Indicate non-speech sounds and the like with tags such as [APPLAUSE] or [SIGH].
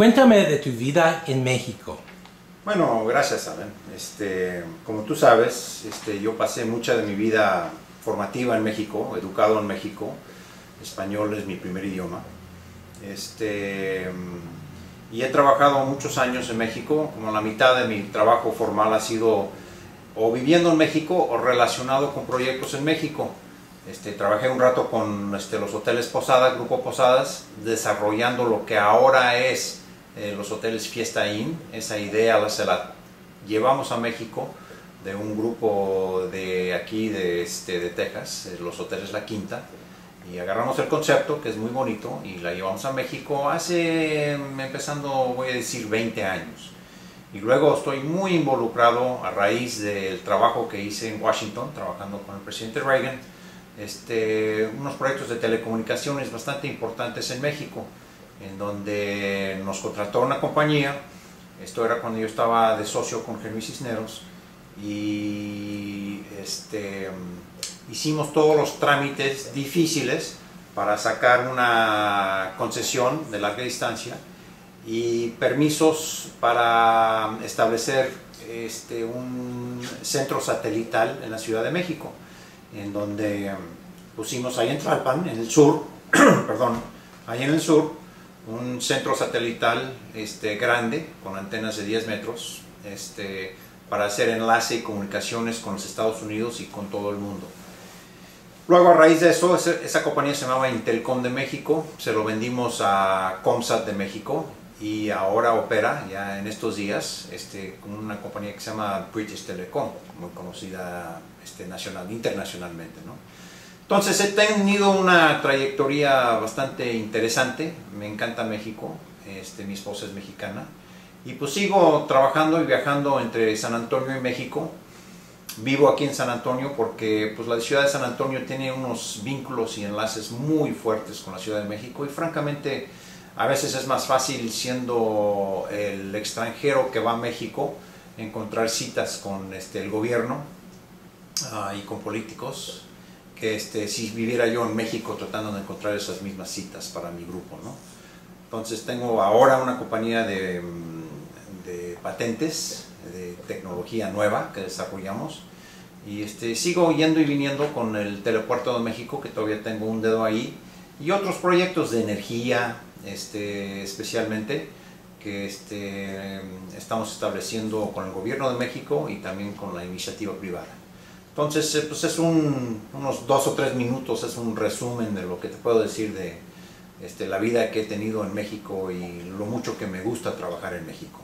Cuéntame de tu vida en México. Bueno, gracias, Alan. Este, como tú sabes, este, yo pasé mucha de mi vida formativa en México, educado en México. Español es mi primer idioma. Este, y he trabajado muchos años en México, como la mitad de mi trabajo formal ha sido o viviendo en México o relacionado con proyectos en México. Este, trabajé un rato con este, los hoteles Posadas, Grupo Posadas, desarrollando lo que ahora es eh, los hoteles Fiesta Inn. Esa idea se la llevamos a México de un grupo de aquí, de, este, de Texas, eh, los hoteles La Quinta, y agarramos el concepto, que es muy bonito, y la llevamos a México hace, empezando, voy a decir, 20 años. Y luego estoy muy involucrado a raíz del trabajo que hice en Washington, trabajando con el presidente Reagan, este, unos proyectos de telecomunicaciones bastante importantes en México, en donde nos contrató una compañía, esto era cuando yo estaba de socio con Henry Cisneros, y este, hicimos todos los trámites difíciles para sacar una concesión de larga distancia y permisos para establecer este, un centro satelital en la Ciudad de México, en donde pusimos ahí en Tlalpan, en el sur, [CLEARS THROAT] perdón, ahí en el sur, un centro satelital este, grande con antenas de 10 metros este, para hacer enlace y comunicaciones con los Estados Unidos y con todo el mundo. Luego a raíz de eso, esa, compañía se llamaba Intelcom de México, se lo vendimos a Comsat de México y ahora opera ya en estos días este, con una compañía que se llama British Telecom, muy conocida este, nacional, internacionalmente. ¿no? Entonces he tenido una trayectoria bastante interesante, me encanta México, este, mi esposa es mexicana. Y pues sigo trabajando y viajando entre San Antonio y México. Vivo aquí en San Antonio porque pues, la ciudad de San Antonio tiene unos vínculos y enlaces muy fuertes con la Ciudad de México. Y francamente a veces es más fácil siendo el extranjero que va a México encontrar citas con este, el gobierno uh, y con políticos este, si viviera yo en México tratando de encontrar esas mismas citas para mi grupo. ¿no? Entonces tengo ahora una compañía de, de patentes de tecnología nueva que desarrollamos y este, sigo yendo y viniendo con el Telepuerto de México, que todavía tengo un dedo ahí, y otros proyectos de energía, este, especialmente, que este, estamos estableciendo con el gobierno de México y también con la iniciativa privada. Entonces, eh, pues es un, unos dos o tres minutos, es un resumen de lo que te puedo decir de este, la vida que he tenido en México y lo mucho que me gusta trabajar en México.